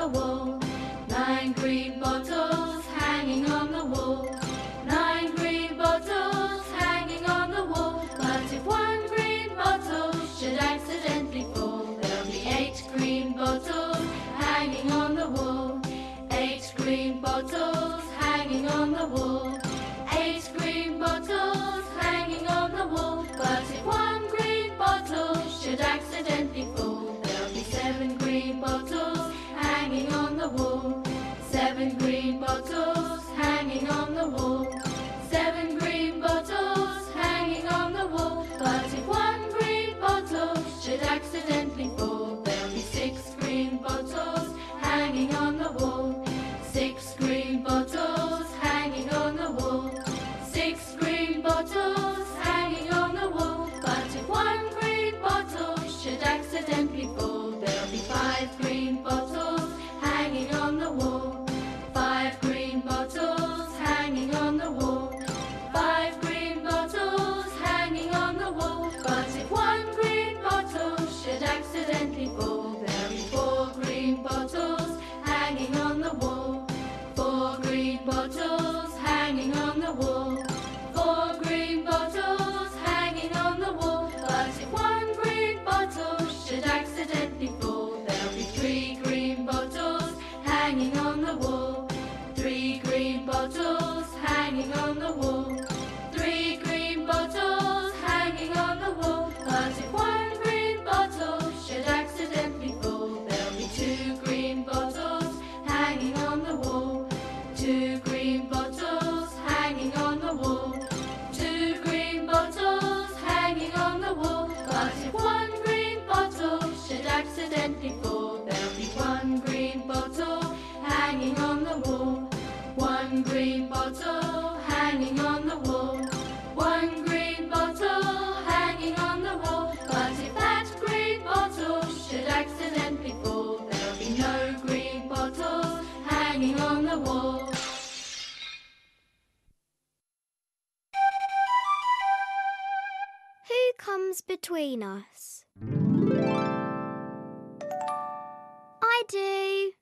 the wall. Nine green bottles hanging on the wall. Nine green bottles hanging on the wall. But if one green bottle should accidentally fall, there'll be eight green bottles hanging on the wall. Eight green bottles hanging on the wall. Seven green bottles hanging on the wall. Seven green bottles hanging on the wall. But if one green bottle should accidentally fall, there'll be six green bottles hanging on the wall. Six green bottles hanging on the wall. Six green bottles hanging on the wall. But if one green bottle should accidentally fall, the wall, two green bottles hanging on the wall, two green bottles hanging on the wall. But if one green bottle should accidentally fall, there'll be one green bottle hanging on the wall. Hanging on the wall. Who comes between us? I do.